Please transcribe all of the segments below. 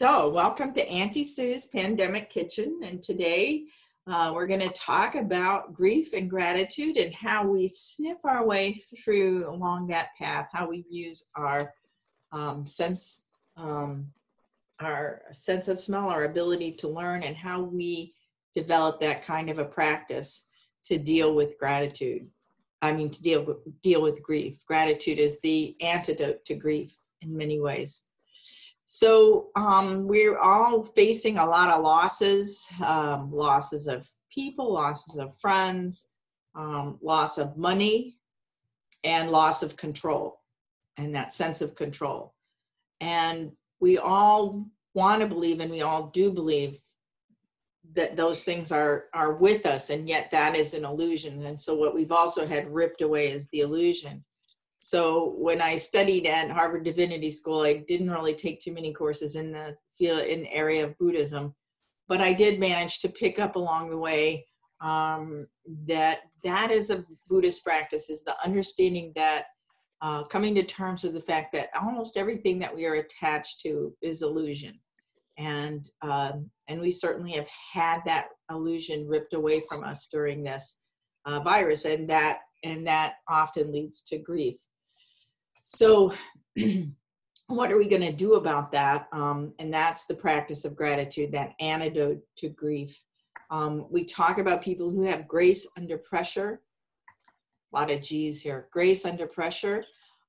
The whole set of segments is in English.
So, welcome to Auntie Sue's Pandemic Kitchen. And today uh, we're going to talk about grief and gratitude and how we sniff our way through along that path, how we use our um, sense, um, our sense of smell, our ability to learn, and how we develop that kind of a practice to deal with gratitude. I mean, to deal with, deal with grief. Gratitude is the antidote to grief in many ways. So um, we're all facing a lot of losses, um, losses of people, losses of friends, um, loss of money, and loss of control, and that sense of control. And we all want to believe, and we all do believe that those things are are with us, and yet that is an illusion. And so what we've also had ripped away is the illusion. So when I studied at Harvard Divinity School, I didn't really take too many courses in the field in the area of Buddhism, but I did manage to pick up along the way um, that that is a Buddhist practice is the understanding that uh, coming to terms with the fact that almost everything that we are attached to is illusion, and um, and we certainly have had that illusion ripped away from us during this uh, virus, and that and that often leads to grief. So, what are we going to do about that? Um, and that's the practice of gratitude, that antidote to grief. Um, we talk about people who have grace under pressure. A lot of G's here. Grace under pressure.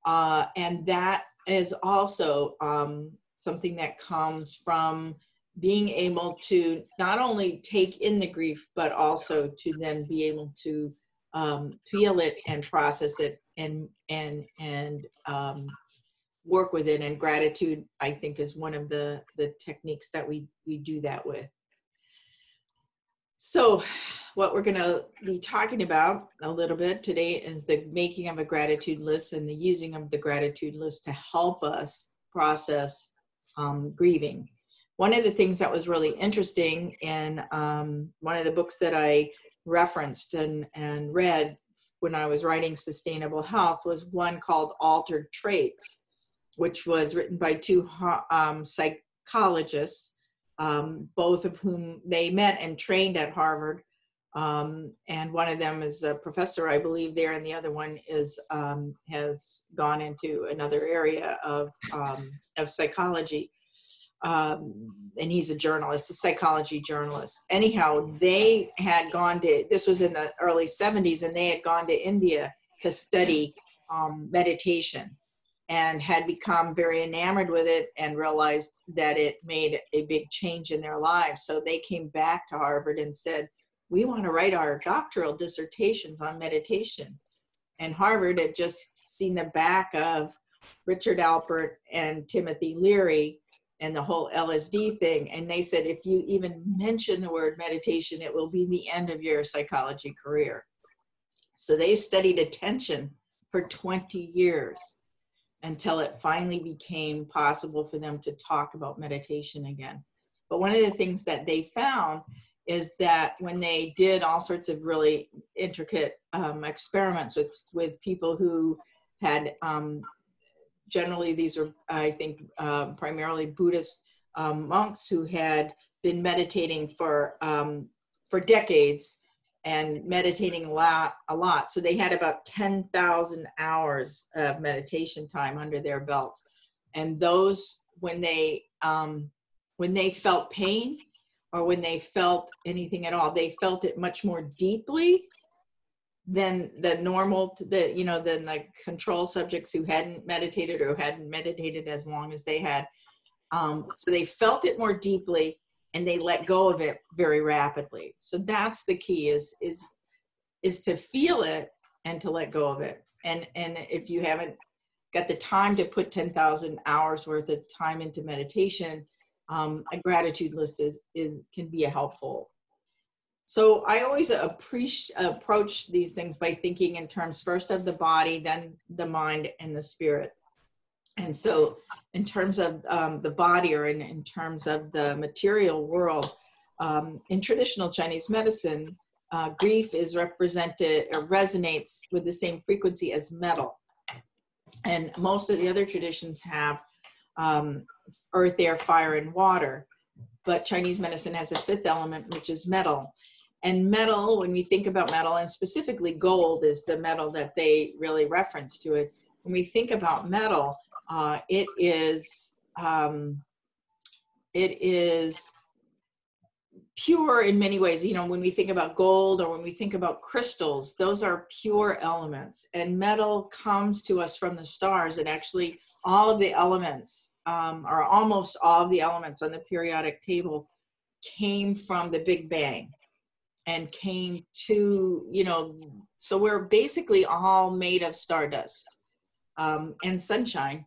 Uh, and that is also um, something that comes from being able to not only take in the grief, but also to then be able to um, feel it and process it and and and um, work with it. And gratitude i think is one of the the techniques that we we do that with. So what we're going to be talking about a little bit today is the making of a gratitude list and the using of the gratitude list to help us process um, grieving. One of the things that was really interesting in um, one of the books that i referenced and, and read when I was writing Sustainable Health was one called Altered Traits, which was written by two um, psychologists, um, both of whom they met and trained at Harvard. Um, and one of them is a professor, I believe, there, and the other one is um, has gone into another area of um, of psychology um, and he's a journalist, a psychology journalist. Anyhow, they had gone to, this was in the early 70s, and they had gone to India to study um, meditation and had become very enamored with it and realized that it made a big change in their lives. So they came back to Harvard and said, We want to write our doctoral dissertations on meditation. And Harvard had just seen the back of Richard Alpert and Timothy Leary and the whole LSD thing. And they said, if you even mention the word meditation, it will be the end of your psychology career. So they studied attention for 20 years until it finally became possible for them to talk about meditation again. But one of the things that they found is that when they did all sorts of really intricate um, experiments with, with people who had um, generally these are, I think, um, primarily Buddhist um, monks who had been meditating for um, for decades and meditating a lot, a lot. So they had about 10,000 hours of meditation time under their belts. And those, when they, um, when they felt pain or when they felt anything at all, they felt it much more deeply than the normal the you know than the control subjects who hadn't meditated or hadn't meditated as long as they had. Um, so they felt it more deeply and they let go of it very rapidly. So that's the key is is is to feel it and to let go of it. And and if you haven't got the time to put 10,000 hours worth of time into meditation um, a gratitude list is is can be a helpful so I always approach these things by thinking in terms first of the body, then the mind and the spirit. And so, in terms of um, the body, or in, in terms of the material world, um, in traditional Chinese medicine, uh, grief is represented or resonates with the same frequency as metal. And most of the other traditions have um, earth, air, fire, and water. But Chinese medicine has a fifth element, which is metal. And metal, when we think about metal, and specifically gold is the metal that they really reference to it. When we think about metal, uh, it is um, it is pure in many ways. You know, when we think about gold or when we think about crystals, those are pure elements. And metal comes to us from the stars. And actually, all of the elements, um, or almost all of the elements on the periodic table, came from the Big Bang and came to, you know, so we're basically all made of stardust um, and sunshine.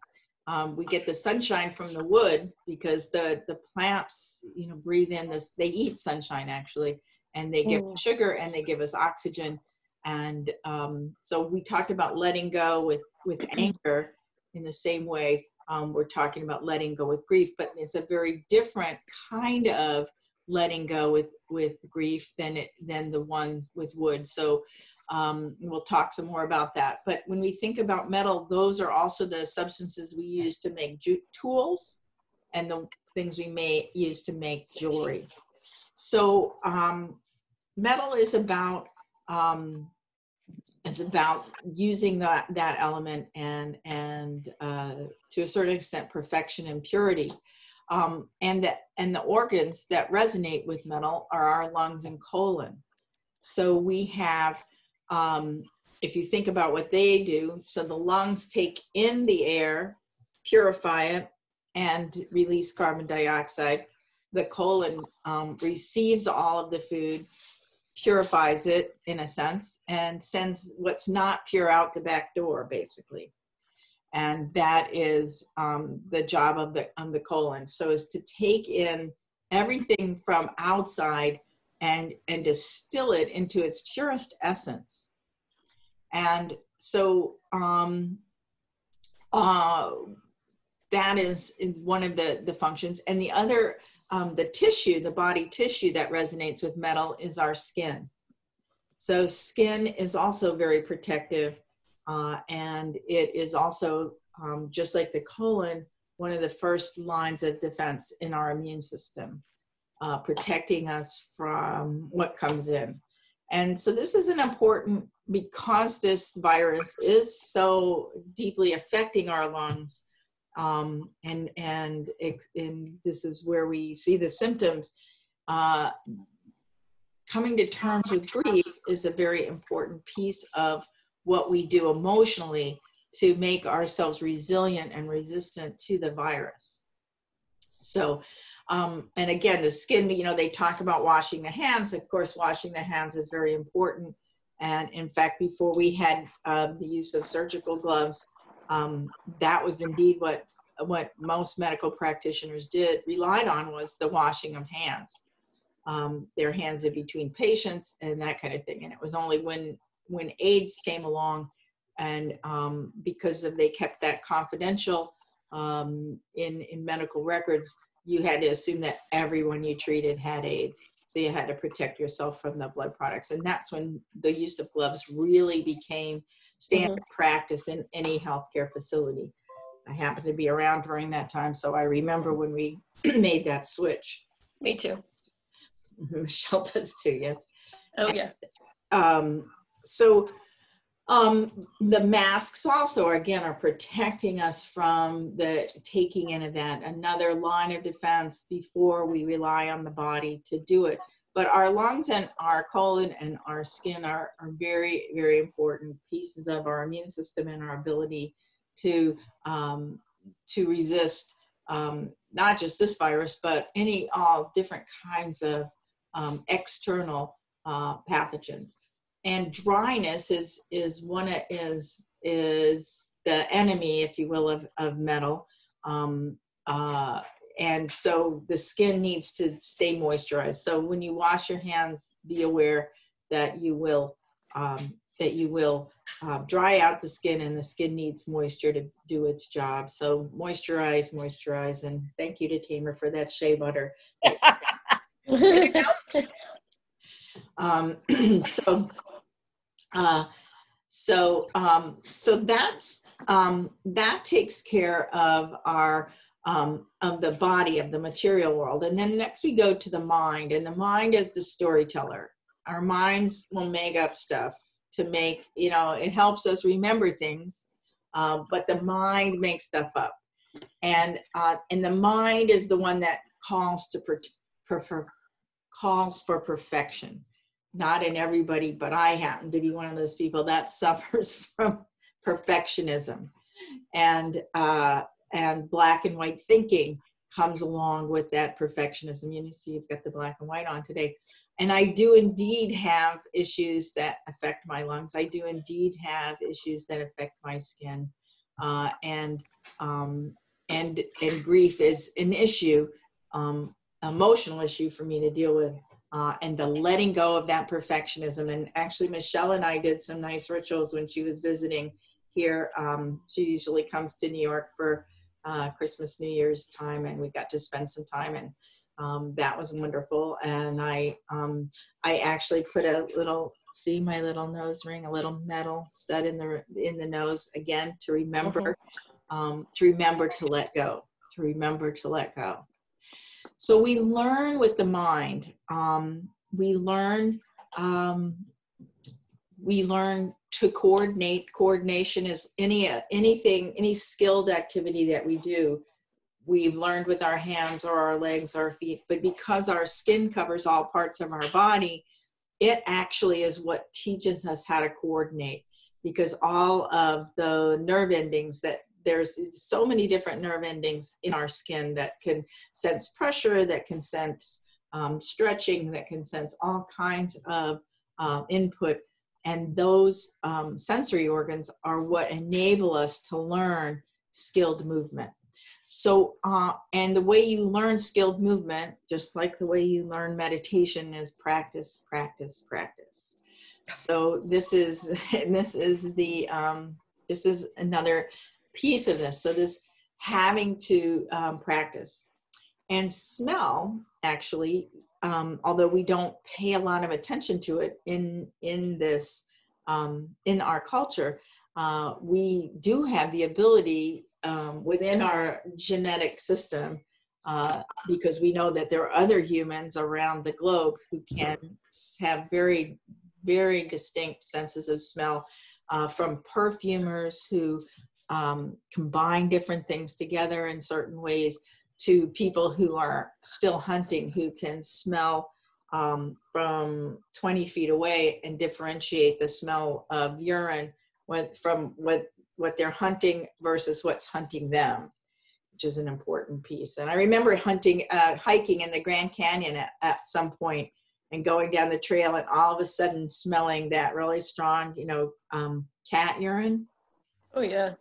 Um, we get the sunshine from the wood because the the plants you know breathe in this they eat sunshine actually and they give mm. sugar and they give us oxygen and um, so we talked about letting go with with anger in the same way um, we're talking about letting go with grief but it's a very different kind of letting go with with grief than it than the one with wood so um, we'll talk some more about that. But when we think about metal, those are also the substances we use to make tools and the things we may use to make jewelry. So um, metal is about um, is about using that that element and and uh, to a certain extent perfection and purity. Um, and that and the organs that resonate with metal are our lungs and colon. So we have um, if you think about what they do, so the lungs take in the air, purify it, and release carbon dioxide. The colon um, receives all of the food, purifies it in a sense, and sends what's not pure out the back door, basically. And that is um, the job of the, of the colon. So is to take in everything from outside and and distill it into its purest essence. And so um, uh, that is, is one of the the functions. And the other um, the tissue the body tissue that resonates with metal is our skin. So skin is also very protective uh, and it is also um, just like the colon one of the first lines of defense in our immune system uh, protecting us from what comes in. And so this is an important, because this virus is so deeply affecting our lungs, um, and, and, and this is where we see the symptoms, uh, coming to terms with grief is a very important piece of what we do emotionally to make ourselves resilient and resistant to the virus. So um, and again, the skin, you know, they talk about washing the hands. Of course, washing the hands is very important. And in fact, before we had uh, the use of surgical gloves, um, that was indeed what what most medical practitioners did relied on was the washing of hands, um, their hands in between patients and that kind of thing. And it was only when when AIDS came along, and um, because of they kept that confidential um, in in medical records, you had to assume that everyone you treated had AIDS. So you had to protect yourself from the blood products. And that's when the use of gloves really became standard mm-hmm. practice in any healthcare facility. I happened to be around during that time, so I remember when we made that switch. Me too. Michelle does too, yes. Oh, yeah. Um, so um, the masks also, again, are protecting us from the taking in of that. Another line of defense before we rely on the body to do it. But our lungs and our colon and our skin are, are very, very important pieces of our immune system and our ability to, um, to resist um, not just this virus, but any all different kinds of um, external uh, pathogens and dryness is is one is is the enemy, if you will, of of metal. Um, uh, and so the skin needs to stay moisturized. So when you wash your hands, be aware that you will um, that you will uh, dry out the skin, and the skin needs moisture to do its job. So moisturize, moisturize, and thank you to Tamer for that shea butter. um, so uh, so um, so that's um, that takes care of our um, of the body of the material world. And then next we go to the mind, and the mind is the storyteller. Our minds will make up stuff to make, you know, it helps us remember things, uh, but the mind makes stuff up. And uh, and the mind is the one that calls to per- prefer calls for perfection. Not in everybody, but I happen to be one of those people that suffers from perfectionism. And uh, and black and white thinking comes along with that perfectionism. You see, you've got the black and white on today. And I do indeed have issues that affect my lungs. I do indeed have issues that affect my skin. Uh, and um, and and grief is an issue, um, emotional issue for me to deal with. Uh, and the letting go of that perfectionism. And actually, Michelle and I did some nice rituals when she was visiting here. Um, she usually comes to New York for uh, Christmas, New Year's time, and we got to spend some time, and um, that was wonderful. And I, um, I actually put a little, see my little nose ring, a little metal stud in the in the nose again to remember, mm-hmm. um, to remember to let go, to remember to let go. So we learn with the mind. Um, we learn. Um, we learn to coordinate coordination is any anything any skilled activity that we do we've learned with our hands or our legs our feet but because our skin covers all parts of our body it actually is what teaches us how to coordinate because all of the nerve endings that there's so many different nerve endings in our skin that can sense pressure that can sense um, stretching that can sense all kinds of uh, input and those um, sensory organs are what enable us to learn skilled movement. So, uh, and the way you learn skilled movement, just like the way you learn meditation, is practice, practice, practice. So this is this is the um, this is another piece of this. So this having to um, practice and smell actually um, although we don't pay a lot of attention to it in in this um, in our culture, uh, we do have the ability um, within our genetic system uh, because we know that there are other humans around the globe who can have very very distinct senses of smell uh, from perfumers who um, combine different things together in certain ways to people who are still hunting who can smell um, from 20 feet away and differentiate the smell of urine from what, what they're hunting versus what's hunting them, which is an important piece. And I remember hunting, uh, hiking in the Grand Canyon at, at some point and going down the trail and all of a sudden smelling that really strong, you know, um, cat urine. Oh, yeah.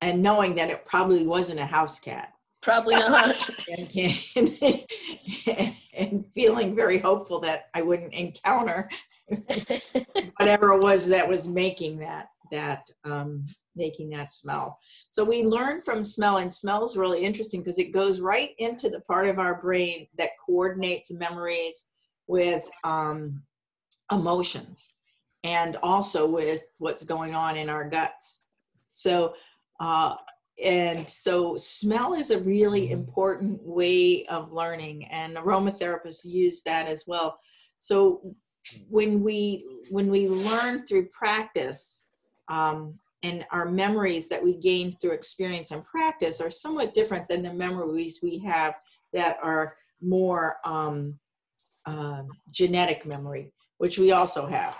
And knowing that it probably wasn't a house cat Probably not. and, and, feeling very hopeful that I wouldn't encounter whatever it was that was making that that um, making that smell. So we learn from smell, and smell is really interesting because it goes right into the part of our brain that coordinates memories with um, emotions and also with what's going on in our guts. So uh, and so smell is a really mm-hmm. important way of learning and aromatherapists use that as well so when we when we learn through practice um, and our memories that we gain through experience and practice are somewhat different than the memories we have that are more um, uh, genetic memory which we also have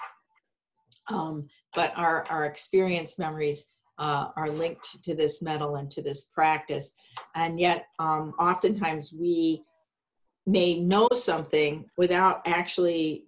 um, but our our experience memories uh, are linked to this metal and to this practice. And yet, um, oftentimes we may know something without actually,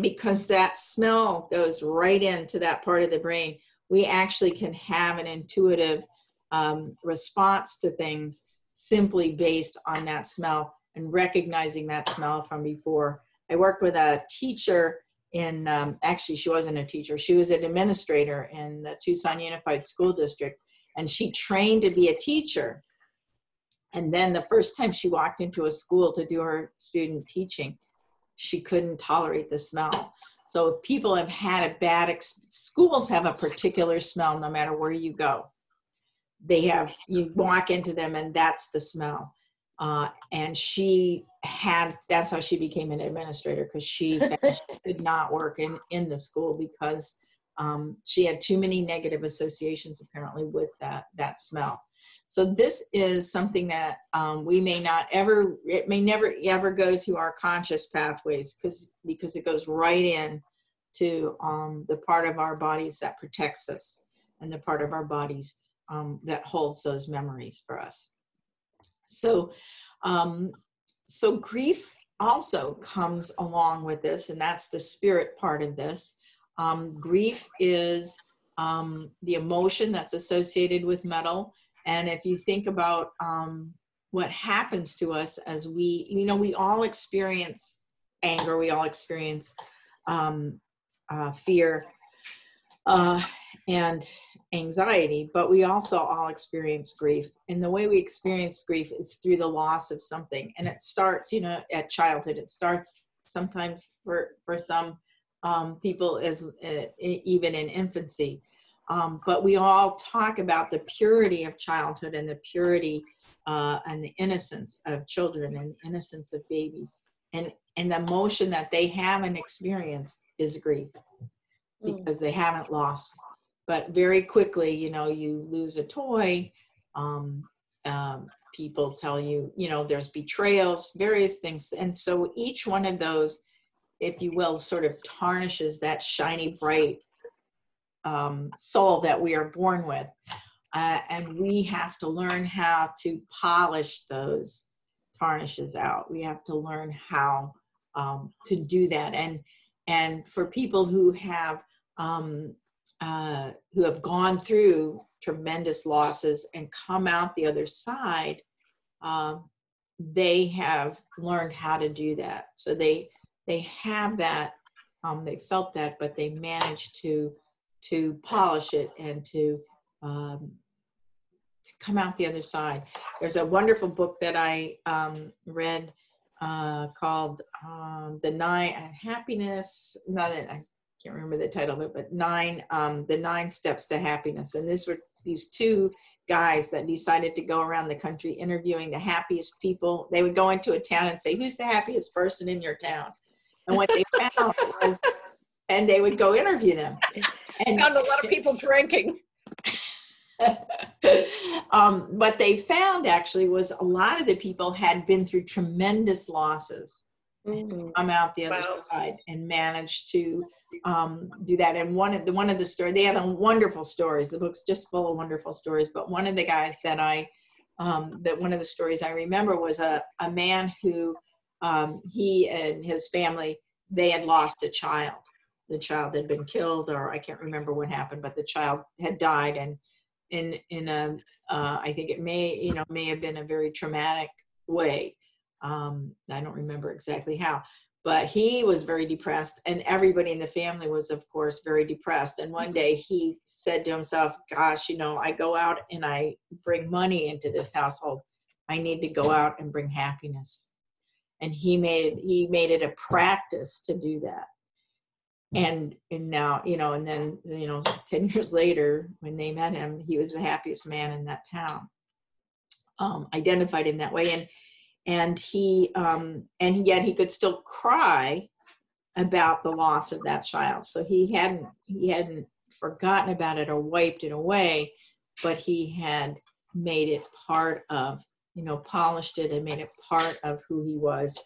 because that smell goes right into that part of the brain, we actually can have an intuitive um, response to things simply based on that smell and recognizing that smell from before. I worked with a teacher in um, actually she wasn't a teacher. She was an administrator in the tucson unified school district and she trained to be a teacher. And then the first time she walked into a school to do her student teaching she couldn't tolerate the smell. So people have had a bad ex- schools have a particular smell no matter where you go. They have you walk into them and that's the smell. Uh, and she had that's how she became an administrator because she, she could not work in in the school because um, she had too many negative associations apparently with that that smell so this is something that um, we may not ever it may never ever go to our conscious pathways because because it goes right in to um, the part of our bodies that protects us and the part of our bodies um, that holds those memories for us. So, um, so grief also comes along with this, and that's the spirit part of this. Um, grief is um, the emotion that's associated with metal, and if you think about um, what happens to us as we, you know, we all experience anger, we all experience um, uh, fear, uh, and anxiety, but we also all experience grief. And the way we experience grief is through the loss of something. And it starts, you know, at childhood. It starts sometimes for for some um, people as uh, even in infancy. Um, but we all talk about the purity of childhood and the purity uh, and the innocence of children and innocence of babies. And and the emotion that they haven't experienced is grief mm. because they haven't lost but very quickly you know you lose a toy um, um, people tell you you know there's betrayals various things. And so each one of those if you will sort of tarnishes that shiny bright um, soul that we are born with. Uh, and we have to learn how to polish those tarnishes out. We have to learn how um, to do that. And and for people who have um, uh, who have gone through tremendous losses and come out the other side, um, they have learned how to do that. So they they have that, um, they felt that, but they managed to to polish it and to um, to come out the other side. There's a wonderful book that I um, read uh, called um, "The Nine Happiness." Not I can't remember the title of it, but nine, um, the nine steps to happiness. And this were these two guys that decided to go around the country interviewing the happiest people. They would go into a town and say, "Who's the happiest person in your town?" And what they found was, and they would go interview them. And found a lot of people drinking. um, what they found actually was a lot of the people had been through tremendous losses. Mm-hmm. Come out the other wow. side and managed to um, do that. And one of the one of the story they had a wonderful stories. The book's just full of wonderful stories. But one of the guys that I um, that one of the stories I remember was a a man who um, he and his family they had lost a child. The child had been killed, or I can't remember what happened, but the child had died, and in in a uh, I think it may you know may have been a very traumatic way. Um, I don't remember exactly how, but he was very depressed and everybody in the family was of course very depressed and one day he said to himself gosh you know i go out and i bring money into this household. I need to go out and bring happiness. And he made it he made it a practice to do that. And and now you know and then you know 10 years later when they met him he was the happiest man in that town um, identified in that way. And and he um, and yet he could still cry about the loss of that child. So he hadn't he hadn't forgotten about it or wiped it away but he had made it part of you know polished it and made it part of who he was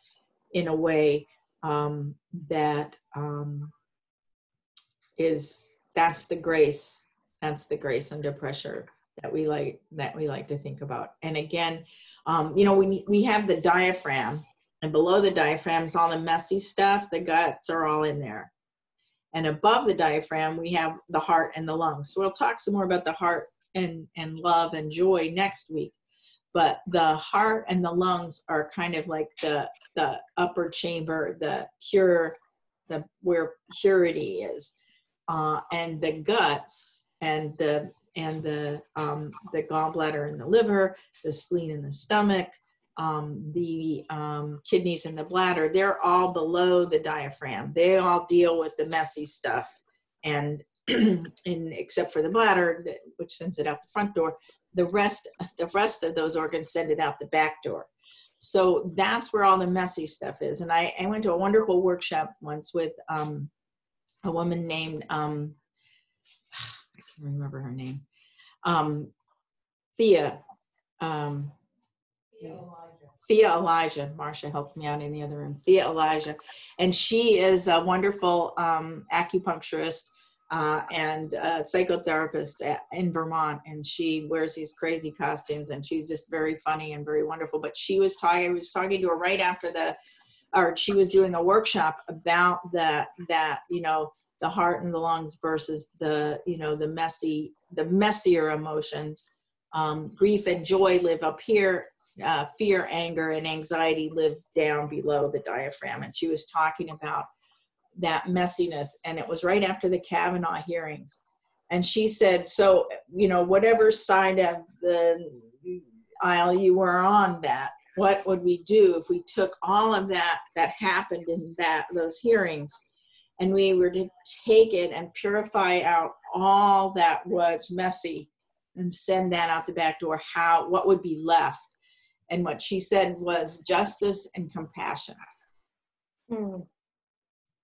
in a way um, that um, is that's the grace that's the grace under pressure that we like that we like to think about. And again um, you know, we, we have the diaphragm, and below the diaphragm is all the messy stuff. The guts are all in there. And above the diaphragm, we have the heart and the lungs. So we'll talk some more about the heart and, and love and joy next week. But the heart and the lungs are kind of like the, the upper chamber, the pure, the where purity is. Uh, and the guts and the and the um, the gallbladder and the liver, the spleen and the stomach, um, the um, kidneys and the bladder, they're all below the diaphragm. They all deal with the messy stuff, and in except for the bladder, which sends it out the front door, the rest the rest of those organs send it out the back door. So that's where all the messy stuff is. And i, I went to a wonderful workshop once with um, a woman named um, remember her name um, thea um, Thea Elijah. Marcia helped me out in the other room. Thea Elijah. And she is a wonderful um, acupuncturist uh, and a psychotherapist at, in Vermont. And she wears these crazy costumes and she's just very funny and very wonderful. But she was talking, I was talking to her right after the, or she was doing a workshop about that, that, you know, the heart and the lungs versus the, you know, the messy, the messier emotions. Um, grief and joy live up here uh, fear, anger, and anxiety live down below the diaphragm. And she was talking about that messiness. And it was right after the Kavanaugh hearings. And she said, So, you know, whatever side of the aisle you were on that, what would we do if we took all of that that happened in that those hearings and we were to take it and purify out all that was messy and send that out the back door how what would be left. And what she said was justice and compassion. Hmm.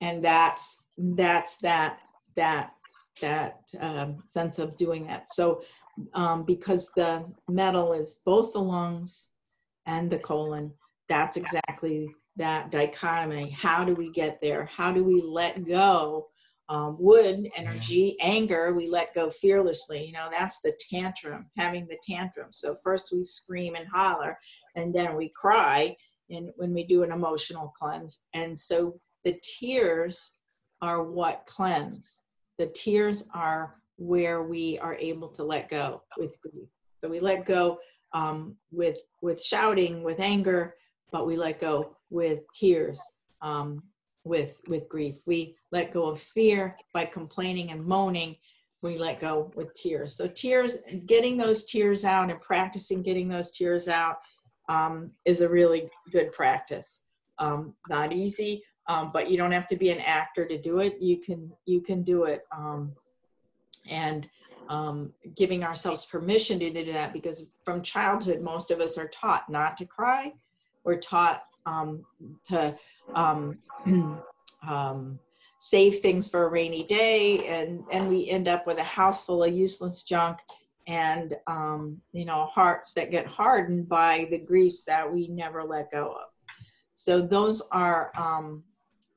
and that's that's that that that um, sense of doing that. So um, because the metal is both the lungs and the colon that's exactly that dichotomy. How do we get there? How do we let go um, wood energy anger? We let go fearlessly. You know that's the tantrum having the tantrum. So first we scream and holler and then we cry and when we do an emotional cleanse. And so the tears are what cleanse. The tears are where we are able to let go with grief. So we let go um, with with shouting with anger but we let go with tears um, with with grief. We let go of fear by complaining and moaning. We let go with tears. So tears getting those tears out and practicing getting those tears out um, is a really good practice. Um, not easy um, but you don't have to be an actor to do it. You can you can do it um, and um, giving ourselves permission to do that because from childhood most of us are taught not to cry. We're taught um, to um, um, save things for a rainy day. And and we end up with a house full of useless junk and um, you know hearts that get hardened by the griefs that we never let go of. So those are um,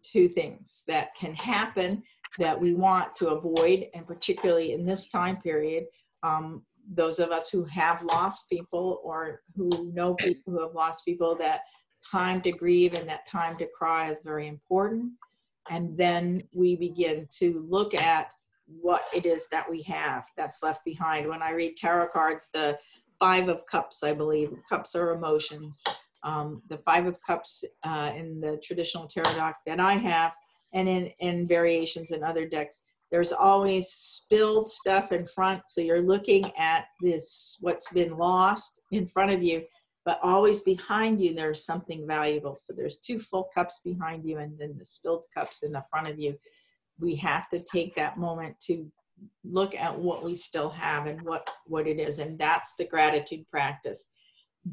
two things that can happen that we want to avoid. And particularly in this time period um, those of us who have lost people or who know people who have lost people that time to grieve and that time to cry is very important. And then we begin to look at what it is that we have that's left behind. When I read tarot cards, the Five of Cups, I believe, cups are emotions. Um, the Five of Cups uh, in the traditional tarot deck that I have, and in, in variations in other decks, there's always spilled stuff in front. So you're looking at this, what's been lost in front of you but always behind you there's something valuable. So there's two full cups behind you and then the spilled cups in the front of you. We have to take that moment to look at what we still have and what what it is and that's the gratitude practice.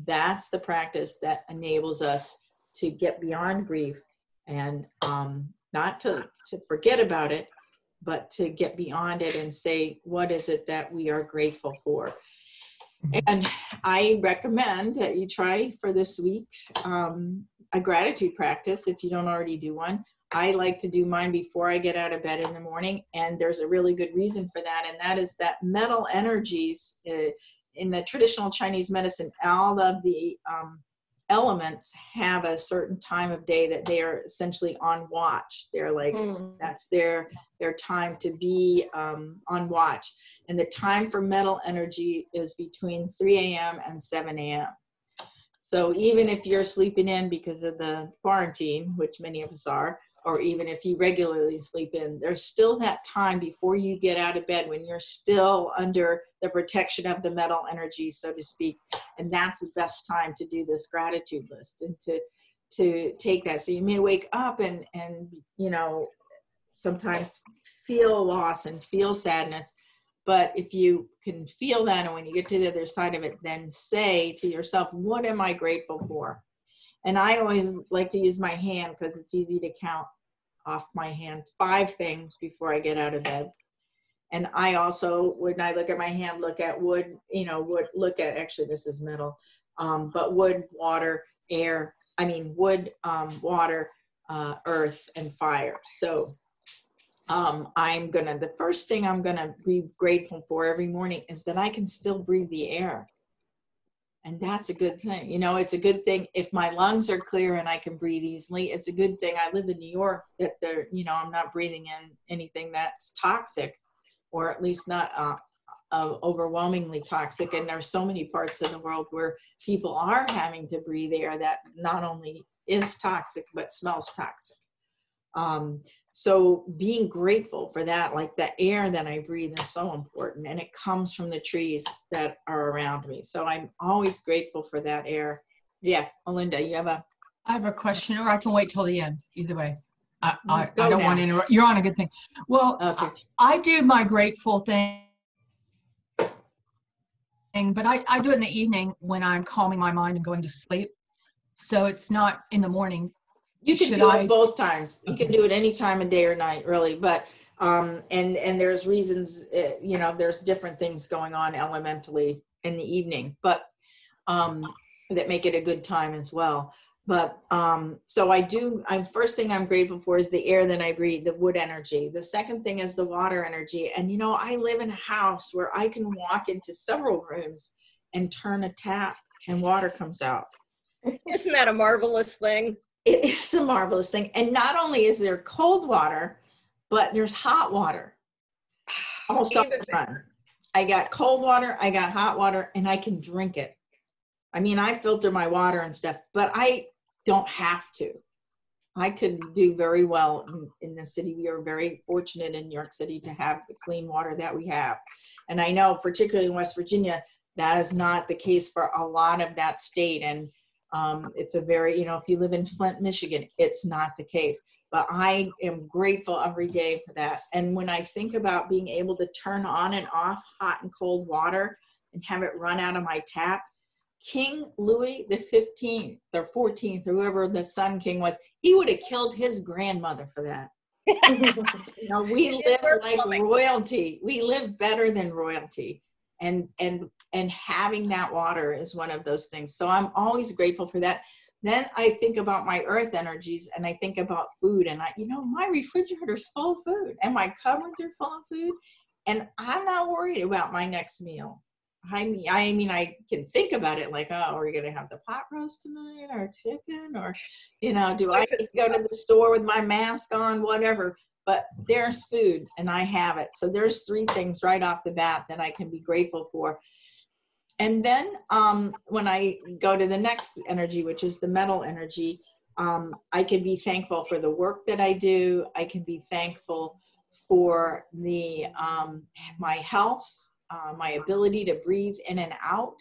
That's the practice that enables us to get beyond grief and um, not to to forget about it but to get beyond it and say what is it that we are grateful for. And I recommend that you try for this week um, a gratitude practice if you don't already do one. I like to do mine before I get out of bed in the morning, and there's a really good reason for that, and that is that metal energies uh, in the traditional Chinese medicine, all of the um, elements have a certain time of day that they are essentially on watch. They're like mm. that's their their time to be um, on watch. And the time for metal energy is between 3 a.m and 7 a.m so even if you're sleeping in because of the quarantine which many of us are or even if you regularly sleep in, there's still that time before you get out of bed when you're still under the protection of the metal energy, so to speak. And that's the best time to do this gratitude list and to to take that. So you may wake up and and you know sometimes feel loss and feel sadness, But if you can feel that, and when you get to the other side of it, then say to yourself, What am I grateful for? And I always like to use my hand because it's easy to count off my hand five things before I get out of bed. And I also, when I look at my hand, look at wood, you know, wood, look at, actually, this is metal, um, but wood, water, air, I mean, wood, um, water, uh, earth, and fire. So um, I'm gonna, the first thing I'm gonna be grateful for every morning is that I can still breathe the air. And that's a good thing. You know, it's a good thing if my lungs are clear and I can breathe easily. It's a good thing. I live in New York that they're, you know, I'm not breathing in anything that's toxic or at least not uh, uh, overwhelmingly toxic. And there's so many parts of the world where people are having to breathe air that not only is toxic but smells toxic. Um, so being grateful for that, like the air that I breathe, is so important, and it comes from the trees that are around me. So I'm always grateful for that air. Yeah, olinda you have a. I have a question, or I can wait till the end. Either way, I, I, mm, I don't now. want to interrupt. You're on a good thing. Well, Okay. I do my grateful thing, but I, I do it in the evening when I'm calming my mind and going to sleep. So it's not in the morning. You can Should do I- it both times. You can do it any time of day or night, really. But um, and and there's reasons, uh, you know, there's different things going on elementally in the evening, but um, that make it a good time as well. But um, so I do. I'm first thing I'm grateful for is the air that I breathe, the wood energy. The second thing is the water energy. And you know, I live in a house where I can walk into several rooms and turn a tap and water comes out Isn't that a marvelous thing? It is a marvelous thing. And not only is there cold water, but there's hot water almost all the time. I got cold water, I got hot water, and I can drink it. I mean, I filter my water and stuff, but I don't have to. I could do very well in, in the city. We are very fortunate in New York City to have the clean water that we have. And I know, particularly in West Virginia, that is not the case for a lot of that state. And um, it's a very, you know, if you live in Flint, Michigan, it's not the case. But I am grateful every day for that. And when I think about being able to turn on and off hot and cold water and have it run out of my tap, King Louis the 15th or 14th, or whoever the Sun King was, he would have killed his grandmother for that. you know, we live like royalty. We live better than royalty. And and and having that water is one of those things. So I'm always grateful for that. Then I think about my earth energies and I think about food and I you know my refrigerator's full of food and my cupboards are full of food and I'm not worried about my next meal. I mean, I mean, I can think about it like, oh, are we gonna have the pot roast tonight, or chicken, or, you know, do I Life need is to go to the store with my mask on, whatever? But there's food, and I have it. So there's three things right off the bat that I can be grateful for. And then um, when I go to the next energy, which is the metal energy, um, I can be thankful for the work that I do. I can be thankful for the um, my health, uh, my ability to breathe in and out.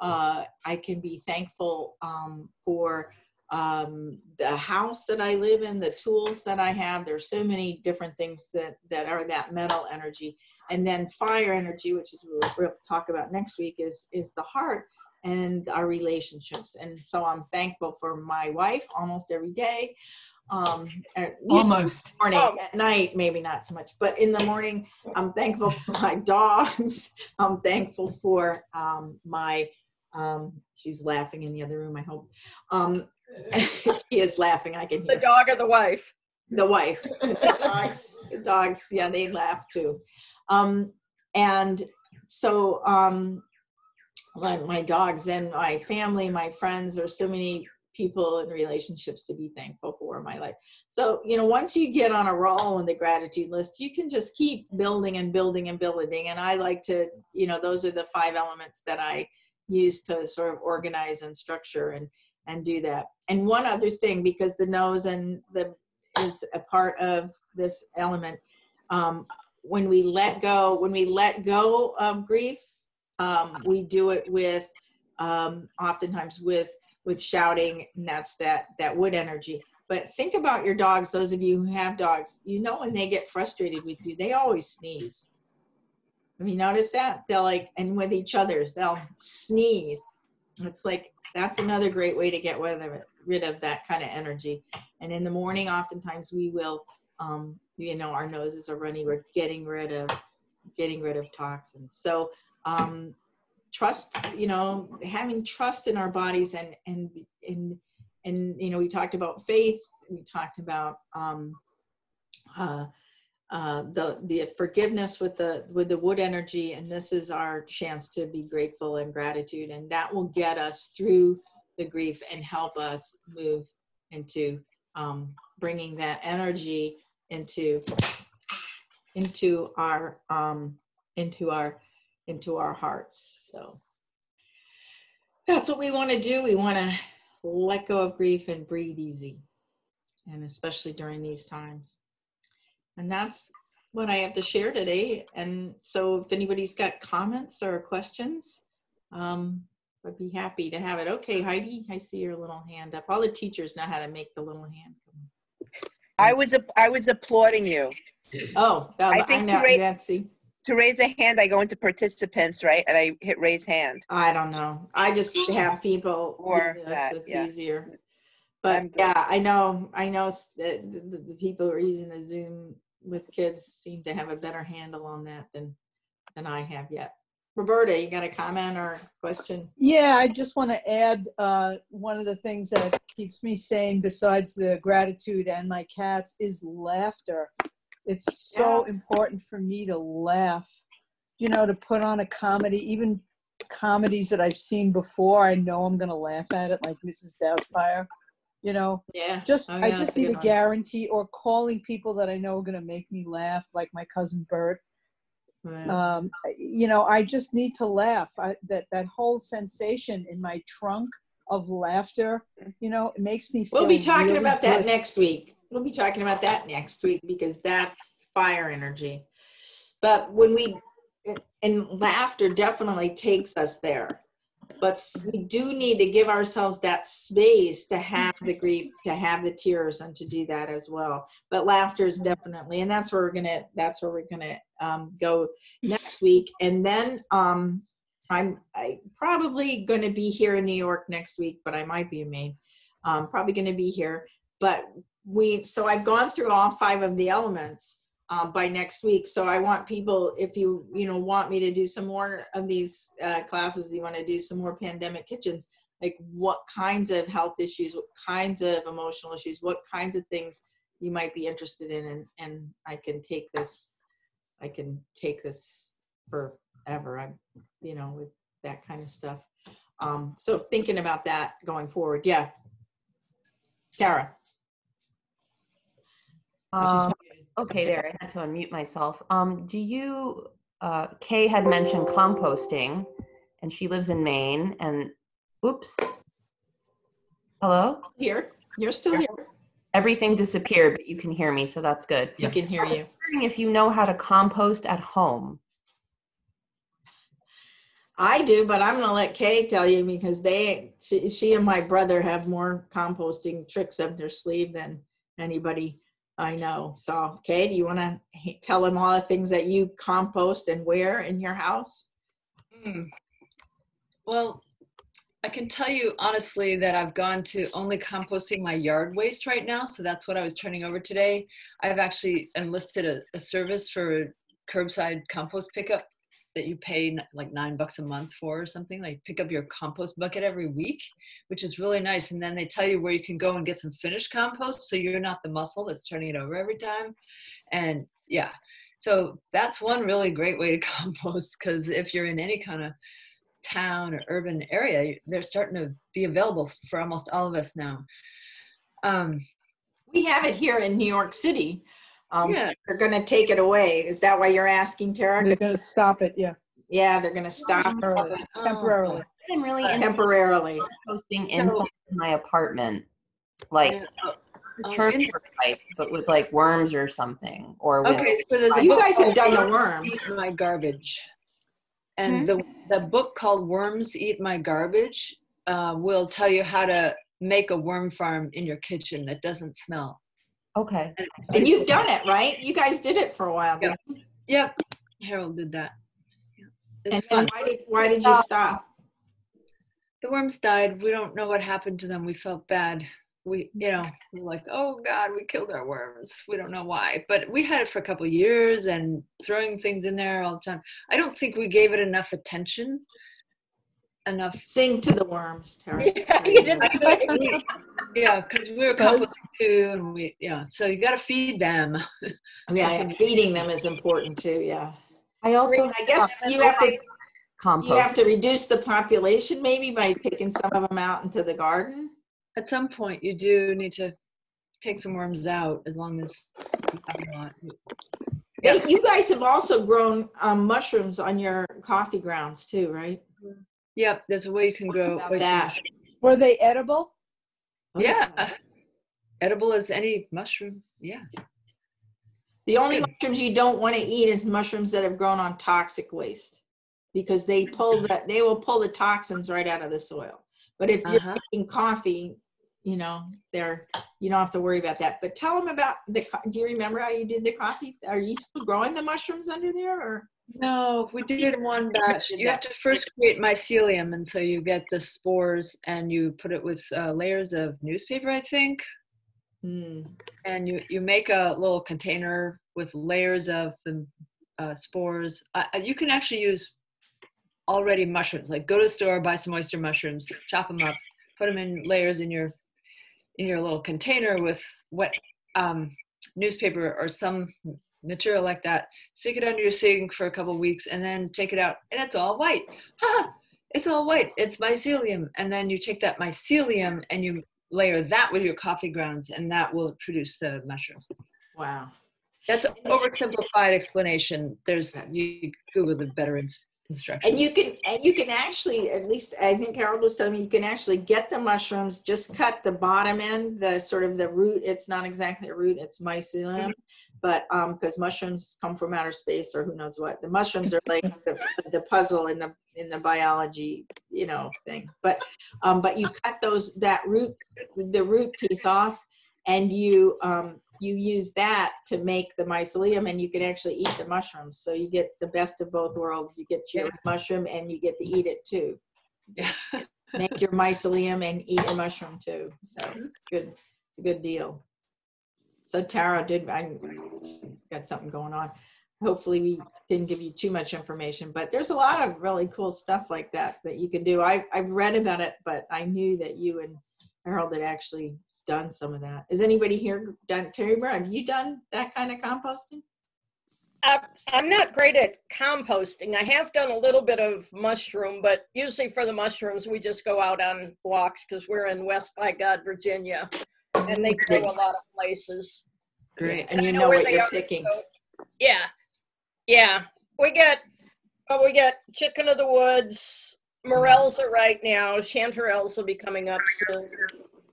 Uh, I can be thankful um, for um, the house that I live in, the tools that I have. There's so many different things that that are that metal energy, and then fire energy, which is what we'll talk about next week, is is the heart and our relationships. And so I'm thankful for my wife almost every day. Um, at- Almost. morning Oh. at night maybe not so much but in the morning i'm thankful for my dogs i'm thankful for um, my um, she's laughing in the other room i hope um, she is laughing i can hear The dog or the wife? the wife the dogs the dogs yeah they laugh too um, and so um, like my dogs and my family my friends there's so many people and relationships to be thankful for in my life. So you know once you get on a roll in the gratitude list you can just keep building and building and building. And i like to you know those are the five elements that i use to sort of organize and structure and and do that. And one other thing because the nose and the is a part of this element um, when we let go when we let go of grief um, we do it with um, oftentimes with with shouting and that's that that wood energy but think about your dogs those of you who have dogs you know when they get frustrated with you they always sneeze Have you noticed that? They'll like, and with each other's, they'll sneeze. It's like, that's another great way to get rid of it, rid of that kind of energy. And in the morning, oftentimes we will, um, you know, our noses are runny. We're getting rid of, getting rid of toxins. So, um, trust, you know, having trust in our bodies and, and, and, and, you know, we talked about faith. We talked about, um, uh, uh, the the forgiveness with the with the wood energy and this is our chance to be grateful and gratitude and that will get us through the grief and help us move into um, bringing that energy into into our um, into our into our hearts so that's what we want to do we want to let go of grief and breathe easy and especially during these times and that's what I have to share today. And so if anybody's got comments or questions, um, I'd be happy to have it. Okay, Heidi, I see your little hand up. All the teachers know how to make the little hand. I was ap- I was applauding you. Oh, um, Bella, I think to know, ra- Betsy. To raise a hand, I go into participants, right? And I hit raise hand. I don't know. I just have people do Or this. that, It's yeah. easier. But good. yeah, I know, I know s- that the, the, the people who are using the Zoom with kids seem to have a better handle on that than, than I have yet. Roberta, you got a comment or question? Yeah, I just want to add uh, one of the things that keeps me sane, besides the gratitude and my cats, is laughter. It's so important for me to laugh. You know, to put on a comedy, even comedies that I've seen before, I know I'm going to laugh at it, like Mrs. Doubtfire. You know, Yeah. just Oh, I just need a one. guarantee, or calling people that I know are going to make me laugh, like my cousin Bert Um, you know, I just need to laugh. I, that that whole sensation in my trunk of laughter, you know, it makes me feel. We'll be talking really about that good. next week. We'll be talking about that next week because that's fire energy. But when we, and laughter definitely takes us there. But we do need to give ourselves that space to have the grief, to have the tears, and to do that as well. But laughter is definitely, and that's where we're gonna, that's where we're gonna um, go next week. And then um, I'm I probably going to be here in New York next week, but I might be in Maine. Um, probably going to be here, but we. So I've gone through all five of the elements um, by next week. So I want people, if you you know want me to do some more of these uh, classes, you want to do some more pandemic kitchens. Like what kinds of health issues, what kinds of emotional issues, what kinds of things you might be interested in, and and I can take this. I can take this forever. I'm you know, with that kind of stuff. Um, so thinking about that going forward, yeah. Tara. Um, okay, there. I had to unmute myself. Um, do you, uh, Kay had mentioned composting, and she lives in Maine, and oops. Hello? Here, you're still here. Everything disappeared, but you can hear me, so that's good. We can hear you. Wondering if you know how to compost at home. I do, but I'm gonna let Kay tell you because they, she, she and my brother have more composting tricks up their sleeve than anybody I know. So Kay, do you wanna tell them all the things that you compost and where in your house? Hmm. Well, I can tell you honestly that I've gone to only composting my yard waste right now. So that's what I was turning over today. I've actually enlisted a, a service for curbside compost pickup that you pay like nine bucks a month for or something. Like pick up your compost bucket every week, which is really nice. And then they tell you where you can go and get some finished compost. So you're not the muscle that's turning it over every time. And yeah, so that's one really great way to compost because if you're in any kind of town or urban area, they're starting to be available for almost all of us now. Um, We have it here in New York City. Um, yeah, They're gonna take it away. Is that why you're asking, Tara? They're going to stop it, yeah, Yeah, they're gonna stop temporarily. Oh. temporarily. I'm really Uh, into temporarily. composting inside my apartment, like and, um, church type, but with like worms or something, or with okay, so there's a You book guys have called done the Worms worms. Eat My Garbage. And the, the book called Worms Eat My Garbage uh, will tell you how to make a worm farm in your kitchen that doesn't smell. Okay. And you've done it, right? You guys did it for a while. Yeah. Yep, Harold did that. It's And fun. then why did, why did you uh, stop? The worms died. We don't know what happened to them. We felt bad. We, you know, we're like, oh God, we killed our worms. We don't know why, but we had it for a couple of years and throwing things in there all the time. I don't think we gave it enough attention. Enough. Sing to the worms, Tara. Yeah, you didn't say. Yeah, because we were a couple too, and we, yeah. So you got to feed them. Yeah, and feeding them is important too, yeah. I also I guess you have to, you have to reduce the population maybe by taking some of them out into the garden? At some point, you do need to take some worms out, as long as you have a lot. Hey, You guys have also grown um, mushrooms on your coffee grounds too, right? Yep, there's a way you can grow. About that. mushroom. Were they edible? Yeah, edible as any mushroom. Yeah. The only mushrooms you don't want to eat is mushrooms that have grown on toxic waste because they pull the, they will pull the toxins right out of the soil. But if you're Uh-huh. making coffee, you know, they're, you don't have to worry about that. But tell them about the, do you remember how you did the coffee? Are you still growing the mushrooms under there or? No, we did one batch. You have to first create mycelium, and so you get the spores and you put it with uh, layers of newspaper, I think, Hmm. and you you make a little container with layers of the uh, spores. Uh, you can actually use already mushrooms. Like go to the store, buy some oyster mushrooms, chop them up, put them in layers in your in your little container with wet um, newspaper or some material like that. Stick it under your sink for a couple weeks, and then take it out, and it's all white. Ha! It's all white. It's mycelium, and then you take that mycelium and you layer that with your coffee grounds, and that will produce the mushrooms. Wow. That's an oversimplified explanation. There's you Google the better instructions. And you can, and you can actually, at least I think Harold was telling me, you can actually get the mushrooms, just cut the bottom end, the sort of the root. It's not exactly a root, it's mycelium. But, um, because mushrooms come from outer space or who knows what. The mushrooms are like the, the puzzle in the, in the biology, you know, thing. But, um, but you cut those, that root, the root piece off and you, um, you use that to make the mycelium and you can actually eat the mushrooms. So you get the best of both worlds. You get your Yeah. mushroom and you get to eat it too. Yeah. Make your mycelium and eat your mushroom too. So it's good. It's a good deal. So Tara did, I got something going on. Hopefully we didn't give you too much information, but there's a lot of really cool stuff like that that you can do. I, I've read about it, but I knew that you and Harold had actually done some of that. Is anybody here done, Terry Brown, have you done that kind of composting? Uh, I'm not great at composting. I have done a little bit of mushroom, but usually for the mushrooms, we just go out on walks because we're in West by God, Virginia, and they grow a lot of places. Great. And I you know where what they you're picking. so- yeah, yeah. We get, oh, we get chicken of the woods. Morels are right now. Chanterelles will be coming up soon.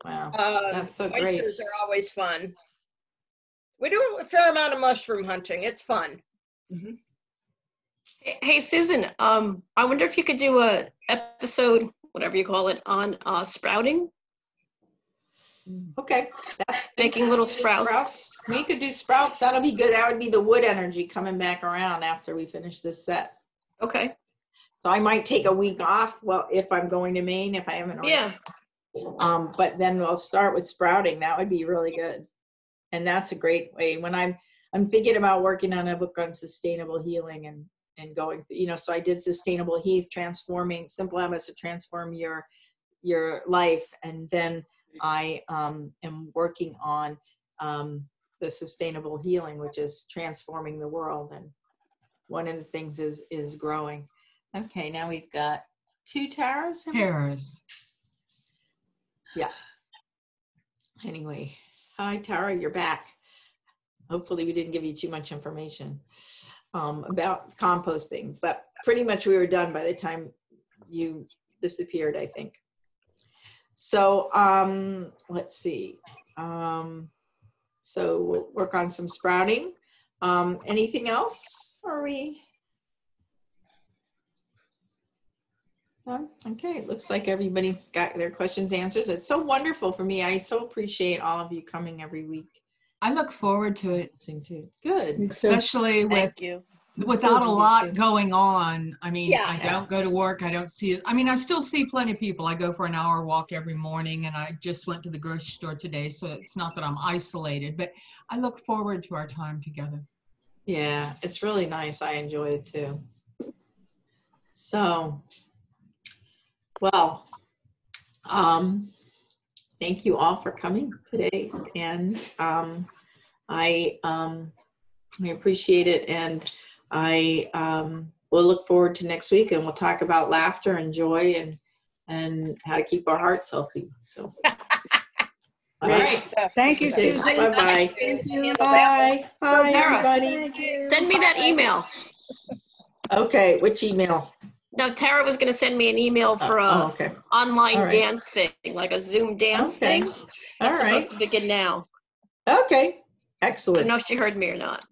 Wow, Uh, that's so great. oysters are always fun. We do a fair amount of mushroom hunting. It's fun. Hey, hey, Susan, um, I wonder if you could do a episode, whatever you call it, on uh, sprouting, Okay. That's making little sprouts. We could do sprouts. That'll be good. That would be the wood energy coming back around after we finish this set. Okay, So I might take a week off. Well, if I'm going to Maine, if I haven't. already. yeah, Um, but then we'll start with sprouting. That would be really good. And that's a great way. When I'm, I'm thinking about working on a book on sustainable healing and, and going, you know, so I did sustainable health, transforming, simple habits to transform your, your life. And then I, um, am working on, um, the sustainable healing, which is transforming the world. And one of the things is, is growing. Okay. Now we've got two taras. Pears. Anyway, hi Tara, you're back. Hopefully we didn't give you too much information um, about composting, but pretty much we were done by the time you disappeared, I think. So um, let's see. Um, so we'll work on some sprouting. Um, anything else? Are we? Okay, it looks like everybody's got their questions answers. It's so wonderful for me. I so appreciate all of you coming every week. I look forward to it, Listening to good. Me too. especially with Thank you. without a lot too. going on, I mean, Yeah. I don't go to work, I don't see, I mean, I still see plenty of people. I go for an hour walk every morning and I just went to the grocery store today, so it's not that I'm isolated, but I look forward to our time together. Yeah, it's really nice. I enjoy it too. So, well, um, thank you all for coming today, and um, I um, I appreciate it, and I um, will look forward to next week, and we'll talk about laughter and joy and and how to keep our hearts healthy. So, all Great right. stuff. Thank you, Susan. Bye-bye. Thank you. Bye. Bye, Sarah. everybody. Send me that email. Okay, which email? No, Tara was gonna send me an email oh, for Oh, a okay. online all right. dance thing, like a Zoom dance Okay. thing. All It's right. supposed to begin now. Okay. I don't Excellent. know if she heard me or not.